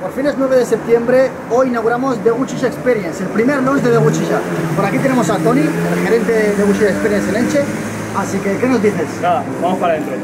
Por fin es 9 de septiembre, hoy inauguramos The Gucci Experience, el primer launch de The Gucci. Por aquí tenemos a Tony, el gerente de The Gucci Experience en Enche. Así que, ¿qué nos dices? Nada, vamos para adentro.